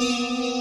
Música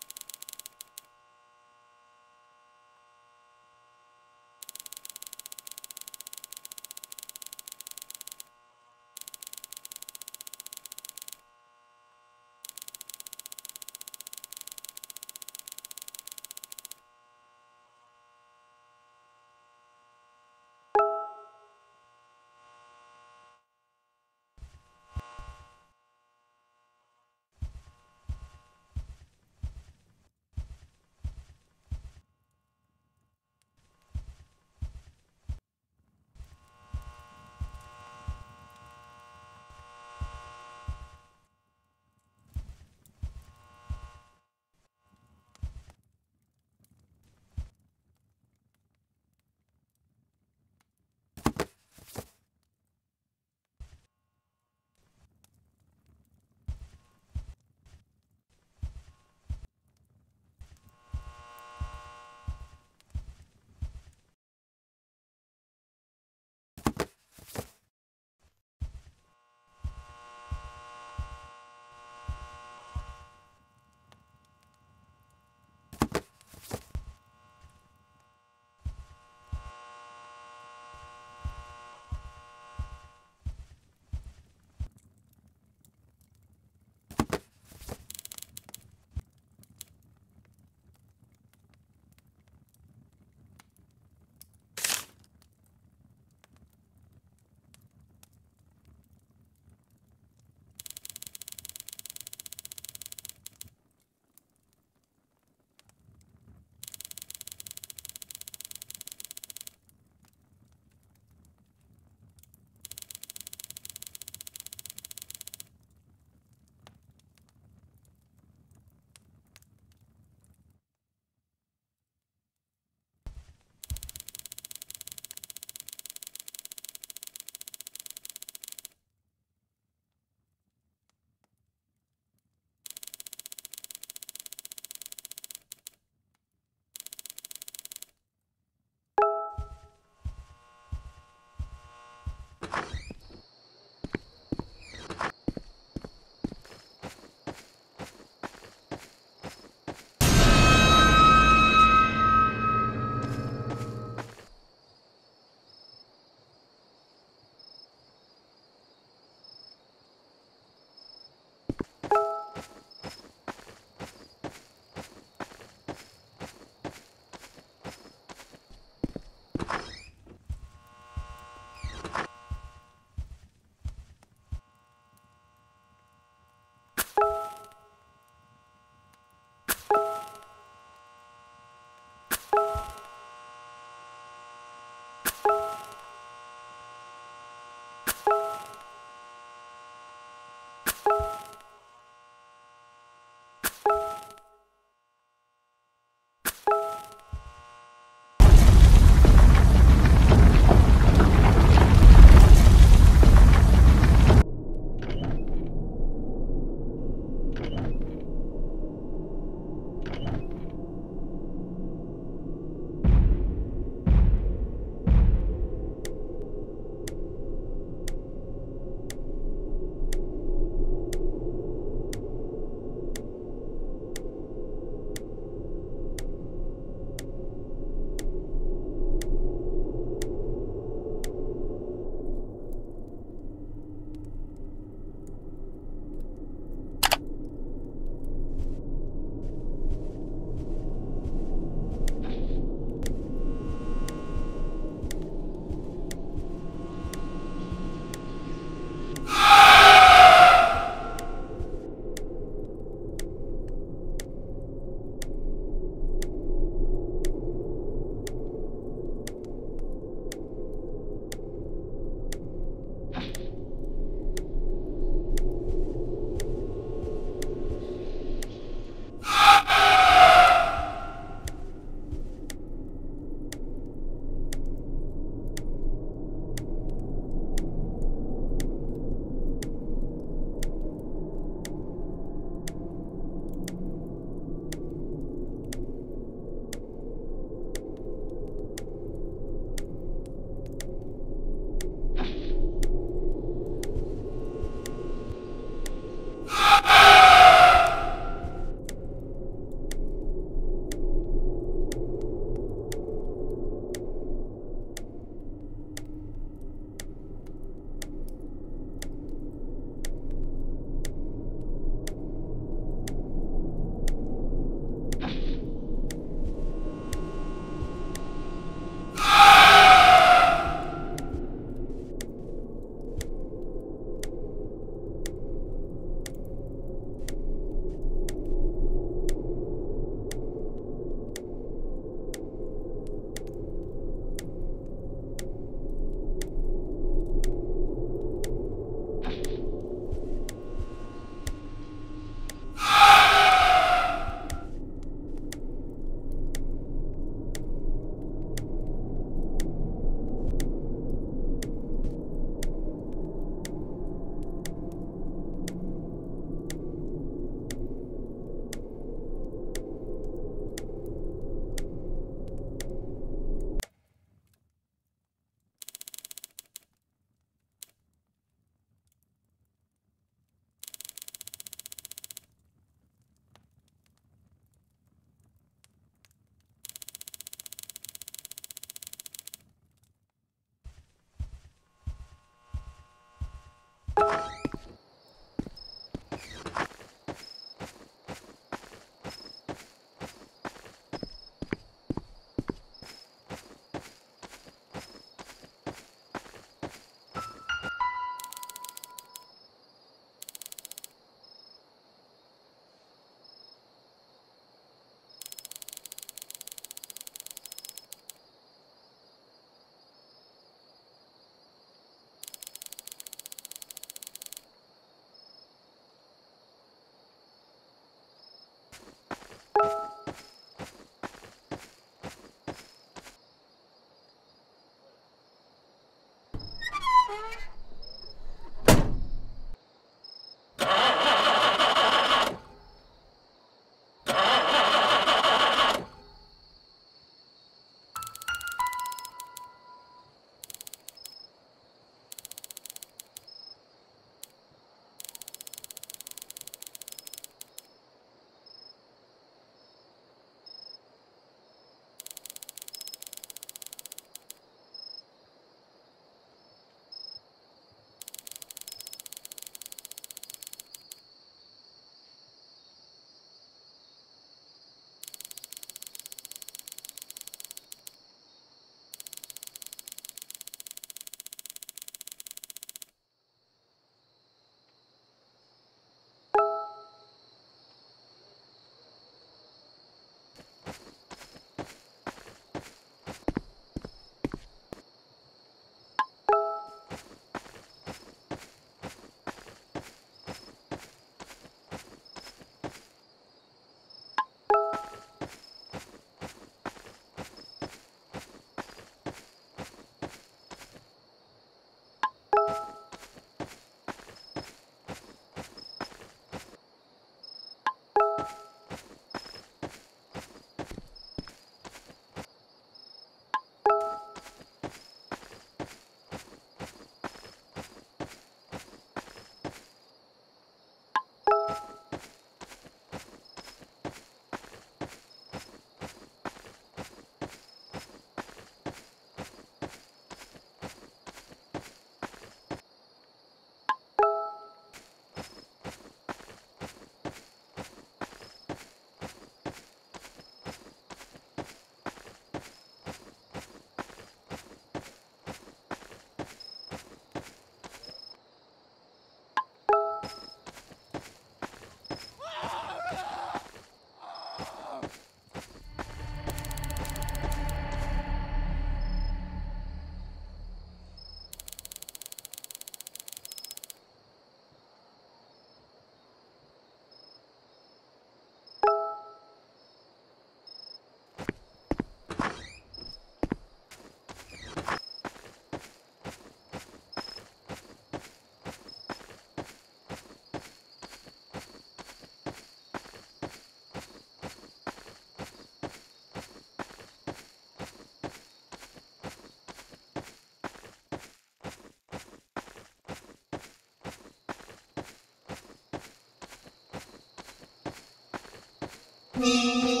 Mm-hmm.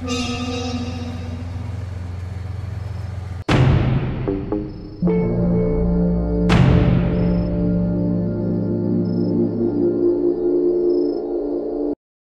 Mm-hmm.